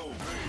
no man.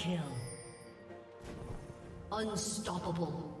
kill. Unstoppable.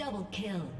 Double kill.